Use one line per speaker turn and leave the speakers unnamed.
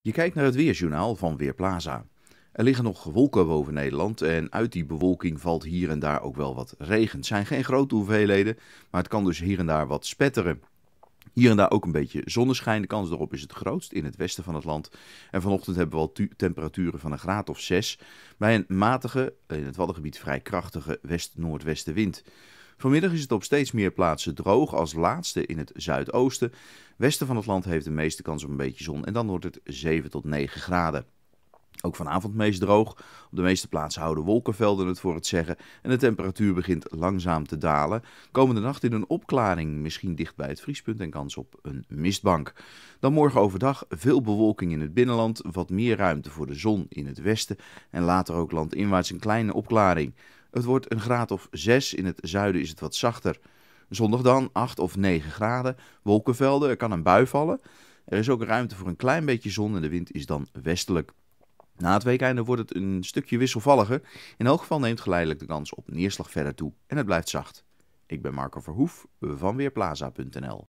Je kijkt naar het weersjournaal van Weerplaza. Er liggen nog wolken boven Nederland en uit die bewolking valt hier en daar ook wel wat regen. Het zijn geen grote hoeveelheden, maar het kan dus hier en daar wat spetteren. Hier en daar ook een beetje zonneschijn. De kans daarop is het grootst in het westen van het land. En vanochtend hebben we al temperaturen van een graad of 6. Bij een matige, in het Waddengebied vrij krachtige west-noordwestenwind. Vanmiddag is het op steeds meer plaatsen droog, als laatste in het zuidoosten. Westen van het land heeft de meeste kans op een beetje zon en dan wordt het 7 tot 9 graden. Ook vanavond meest droog. Op de meeste plaatsen houden wolkenvelden het voor het zeggen en de temperatuur begint langzaam te dalen. Komende nacht in een opklaring, misschien dicht bij het vriespunt en kans op een mistbank. Dan morgen overdag veel bewolking in het binnenland, wat meer ruimte voor de zon in het westen en later ook landinwaarts een kleine opklaring. Het wordt een graad of 6, in het zuiden is het wat zachter. Zondag dan 8 of 9 graden, wolkenvelden, er kan een bui vallen. Er is ook ruimte voor een klein beetje zon en de wind is dan westelijk. Na het weekende wordt het een stukje wisselvalliger. In elk geval neemt geleidelijk de kans op neerslag verder toe en het blijft zacht. Ik ben Marco Verhoef van Weerplaza.nl